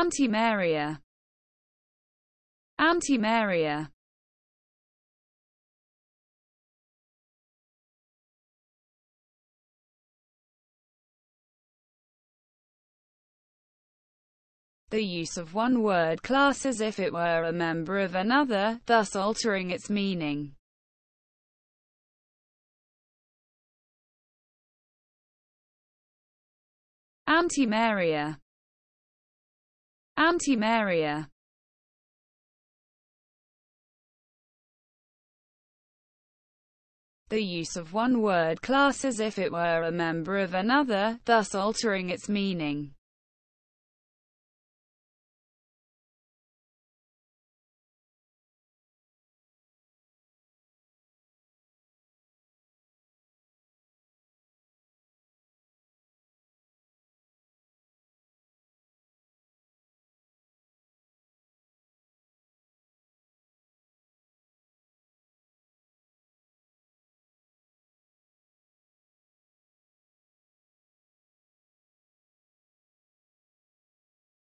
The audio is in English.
Antimeria. Antimeria. The use of one word class as if it were a member of another, thus altering its meaning. Antimeria Antimeria the use of one word class as if it were a member of another, thus altering its meaning.